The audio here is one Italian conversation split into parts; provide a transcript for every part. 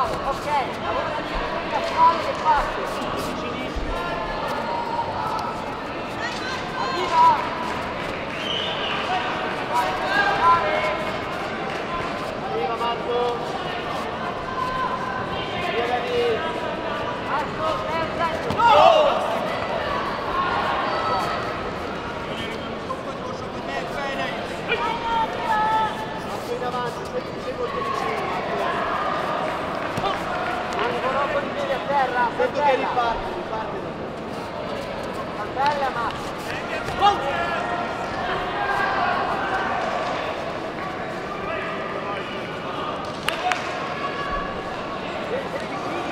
Bravo, ok. Lavora la cintura, fare le passe. Bella, sento che riparte, riparte. Bella ma. Oh!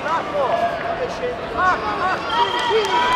Marco! Marco, Marco, Marco!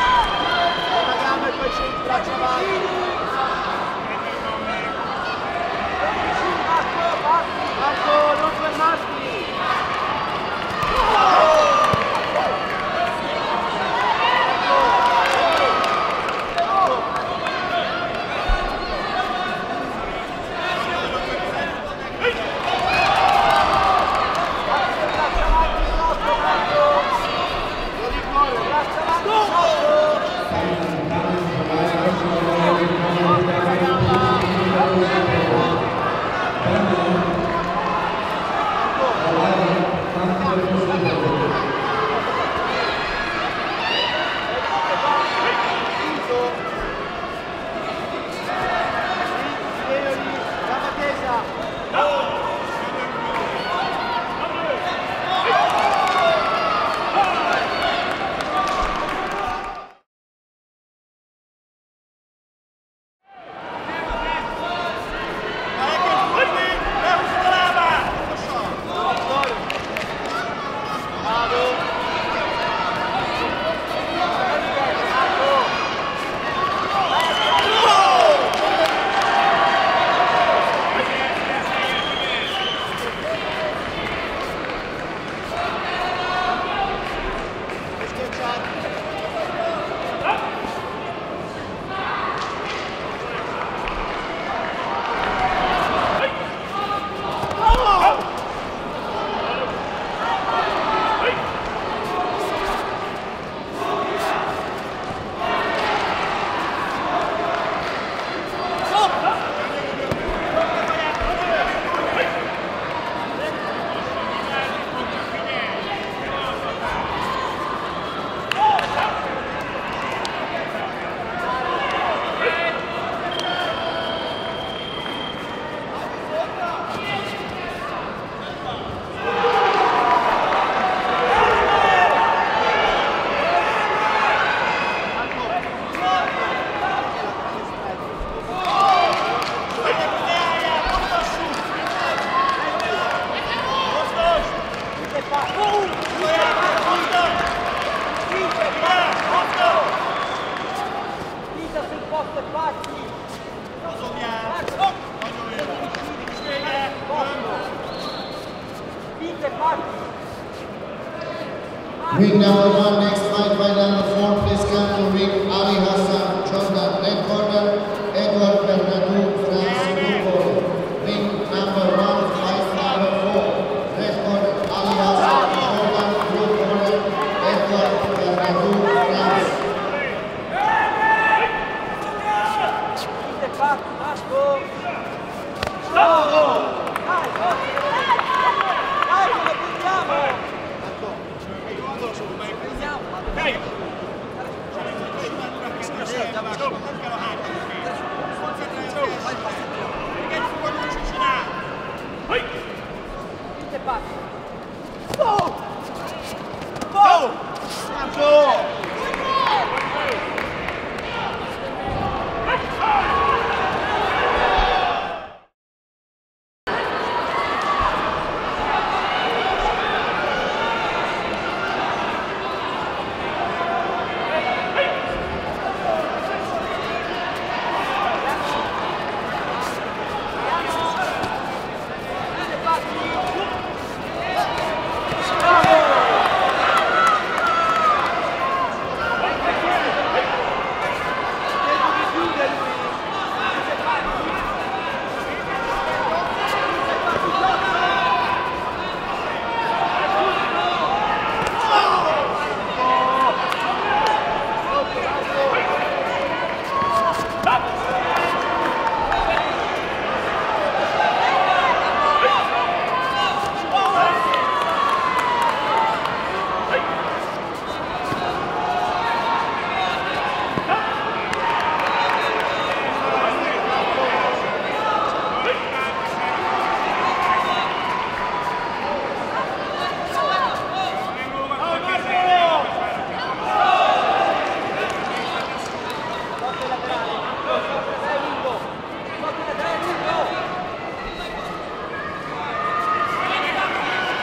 We now want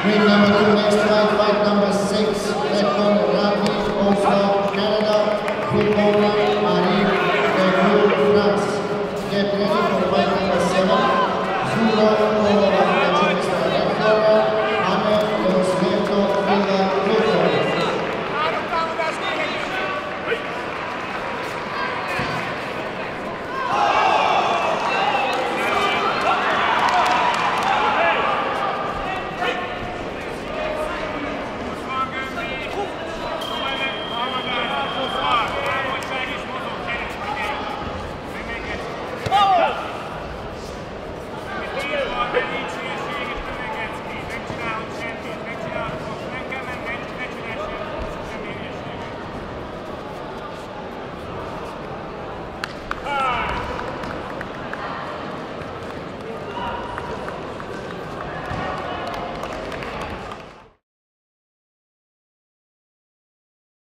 Green number two, next fight, number six, Edmond Rafi, Oslo, Canada, footballer, Marie Decoux, France. Get ready for fight number seven, Zula